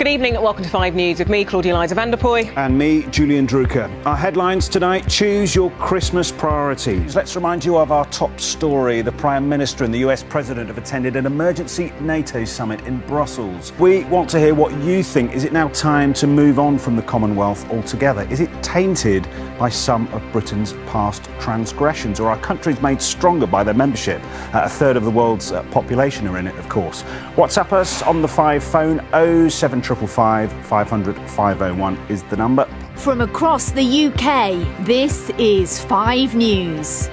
Good evening and welcome to 5 News with me, Claudia Liza Vanderpuije. And me, Julian Druker. Our headlines tonight choose your Christmas priorities. Let's remind you of our top story. The Prime Minister and the US President have attended an emergency NATO summit in Brussels. We want to hear what you think. Is it now time to move on from the Commonwealth altogether? Is it tainted by some of Britain's past transgressions? Or are countries made stronger by their membership? Uh, a third of the world's uh, population are in it, of course. WhatsApp us on the 5 phone 07 555 500 501 is the number. From across the UK, this is 5 News.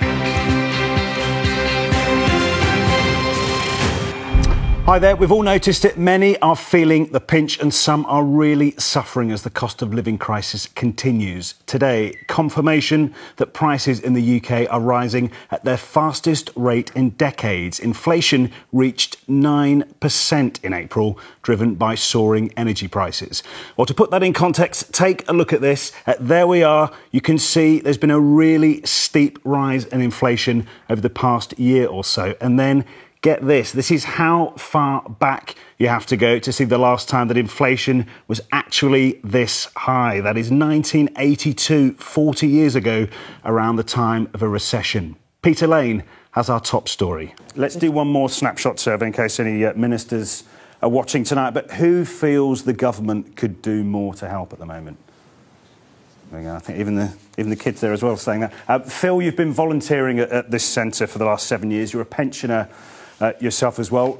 Hi there. We've all noticed it. Many are feeling the pinch and some are really suffering as the cost of living crisis continues. Today, confirmation that prices in the UK are rising at their fastest rate in decades. Inflation reached 9% in April, driven by soaring energy prices. Well, to put that in context, take a look at this. Uh, there we are. You can see there's been a really steep rise in inflation over the past year or so. And then get this this is how far back you have to go to see the last time that inflation was actually this high. That is 1982, 40 years ago, around the time of a recession. Peter Lane has our top story. Let's do one more snapshot survey in case any uh, ministers are watching tonight. But who feels the government could do more to help at the moment? I think even the, even the kids there as well are saying that. Uh, Phil, you've been volunteering at, at this centre for the last seven years. You're a pensioner uh, yourself as well.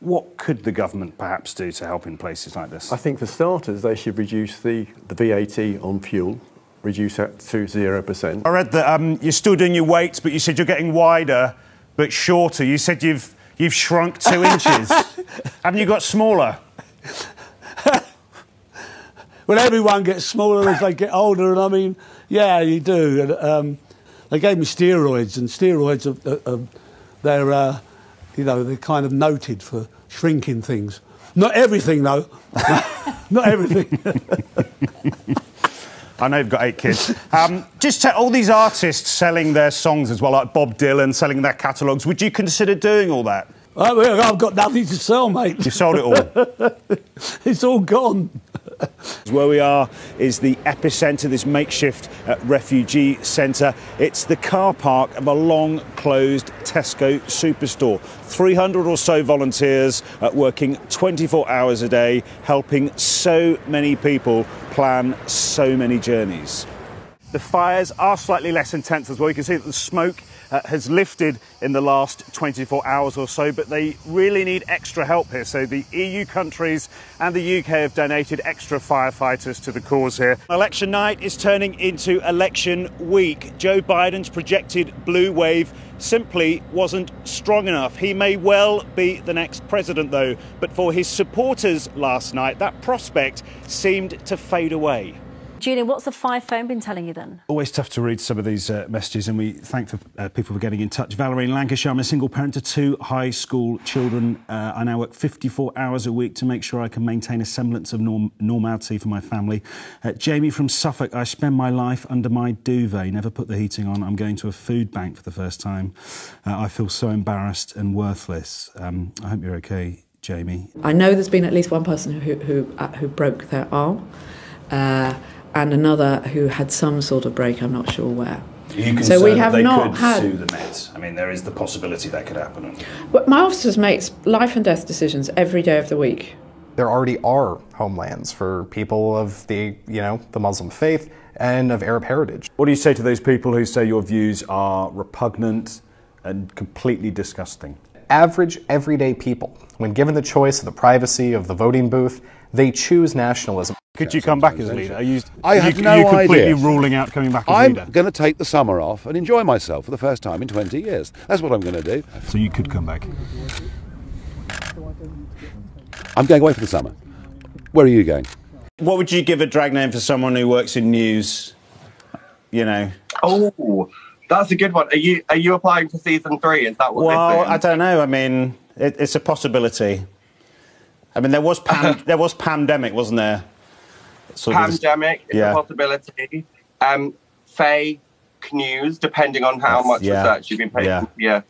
What could the government perhaps do to help in places like this? I think for starters, they should reduce the, the VAT on fuel, reduce that to 0%. I read that um, you're still doing your weights, but you said you're getting wider but shorter. You said you've, you've shrunk two inches. Haven't you got smaller? well, everyone gets smaller as they get older, and I mean, yeah, you do. And, um, they gave me steroids, and steroids are, are, are they're uh, you know, they're kind of noted for shrinking things. Not everything, though. Not everything. I know you've got eight kids. Um, just to, all these artists selling their songs as well, like Bob Dylan selling their catalogues. Would you consider doing all that? Oh, I've got nothing to sell, mate. You sold it all. it's all gone. Where we are is the epicentre, this makeshift uh, refugee centre. It's the car park of a long closed Tesco superstore. 300 or so volunteers uh, working 24 hours a day, helping so many people plan so many journeys. The fires are slightly less intense as well. You can see that the smoke uh, has lifted in the last 24 hours or so, but they really need extra help here. So the EU countries and the UK have donated extra firefighters to the cause here. Election night is turning into election week. Joe Biden's projected blue wave simply wasn't strong enough. He may well be the next president, though, but for his supporters last night, that prospect seemed to fade away. Julian, what's the five phone been telling you then? Always tough to read some of these uh, messages, and we thank for, uh, people for getting in touch. Valerie in Lancashire, I'm a single parent to two high school children. Uh, I now work 54 hours a week to make sure I can maintain a semblance of norm- normality for my family. Uh, Jamie from Suffolk, I spend my life under my duvet, never put the heating on. I'm going to a food bank for the first time. Uh, I feel so embarrassed and worthless. Um, I hope you're okay, Jamie. I know there's been at least one person who, who, uh, who broke their arm and another who had some sort of break, I'm not sure where. so we have not had. Sue the Met. I mean, there is the possibility that could happen. But my office makes life and death decisions every day of the week. There already are homelands for people of the, you know, the Muslim faith and of Arab heritage. What do you say to those people who say your views are repugnant and completely disgusting? Average, everyday people, when given the choice of the privacy of the voting booth, they choose nationalism. Could you come back as a leader? Are you, I have you, no are you completely idea. ruling out coming back as I'm leader? I'm going to take the summer off and enjoy myself for the first time in 20 years. That's what I'm going to do. So you could come back? I'm going away for the summer. Where are you going? What would you give a drag name for someone who works in news? You know. Oh, that's a good one. Are you are you applying for season three? Is that what? Well, I don't know. I mean, it, it's a possibility. I mean, there was pan, there was pandemic, wasn't there? Sort pandemic is yeah. a possibility. Um, fake news, depending on how That's, much yeah. research you've been paying yeah. yeah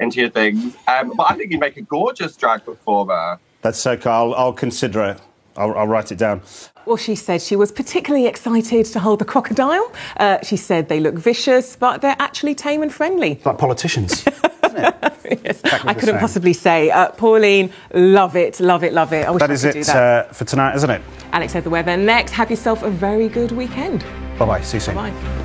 into your things. Um, but I think you'd make a gorgeous drag performer. That's so cool. I'll, I'll consider it. I'll, I'll write it down. Well, she said she was particularly excited to hold the crocodile. Uh, she said they look vicious, but they're actually tame and friendly. Like politicians. yes, I couldn't possibly say. Uh, Pauline, love it, love it, love it. I wish that I is it do that. Uh, for tonight, isn't it? Alex said the weather next. Have yourself a very good weekend. Bye bye. See you soon. Bye.